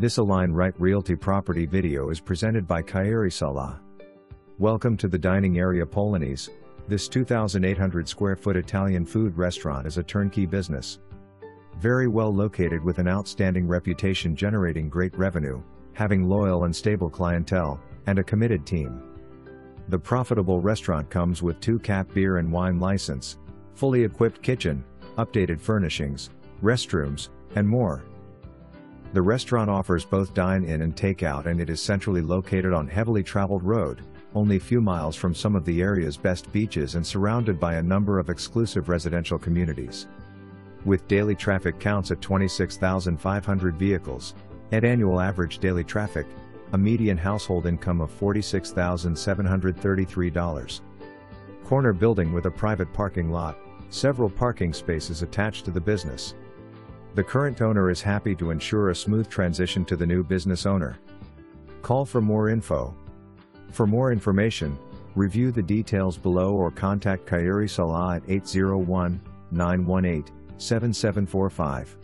This Align Right Realty property video is presented by Khairi Salah. Welcome to the dining area Pollani's. This 2,800 square foot Italian food restaurant is a turnkey business. Very well located with an outstanding reputation generating great revenue, having loyal and stable clientele, and a committed team. The profitable restaurant comes with two cap beer and wine license, fully equipped kitchen, updated furnishings, restrooms, and more. The restaurant offers both dine-in and takeout and it is centrally located on heavily traveled road, only a few miles from some of the area's best beaches and surrounded by a number of exclusive residential communities. With daily traffic counts at 26,500 vehicles, at annual average daily traffic, a median household income of $46,733. Corner building with a private parking lot, several parking spaces attached to the business. The current owner is happy to ensure a smooth transition to the new business owner. Call for more info. For more information, review the details below or contact Khairi Salah at 801 918 7745.